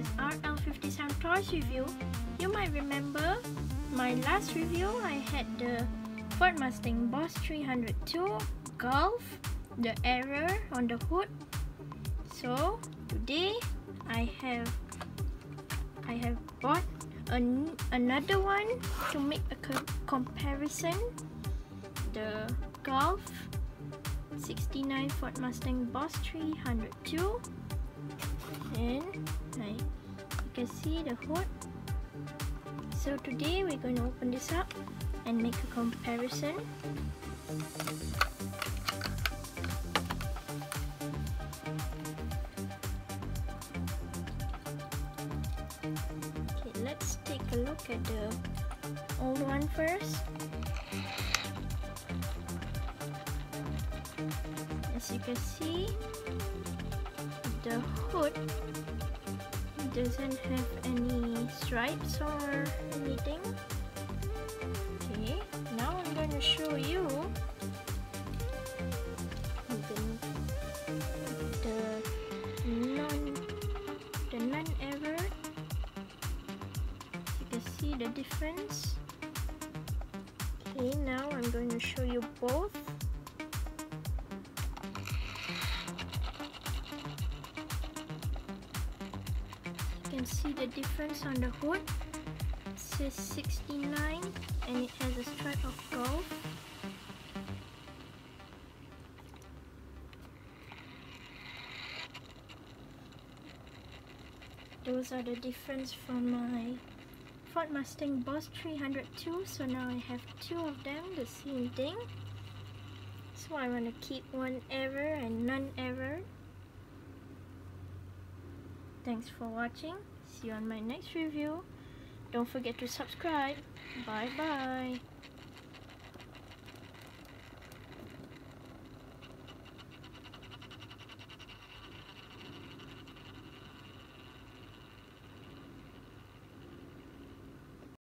is RL57 Toys review. You might remember my last review I had the Ford Mustang Boss 302 Gulf, the error on the hood. So today I have I have bought an, another one to make a co comparison. The Gulf 69 Ford Mustang Boss 302 and you can see the hood so today we're going to open this up and make a comparison. Okay let's take a look at the old one first. As you can see the hood doesn't have any stripes or anything? Okay now I'm going to show you the, the non the non-ever you can see the difference. Okay now I'm going to show you both can see the difference on the hood. It says 69 and it has a stripe of gold. Those are the difference from my Ford Mustang Boss 302 so now I have two of them the same thing. So I want to keep one ever and none ever Thanks for watching. See you on my next review. Don't forget to subscribe. Bye bye.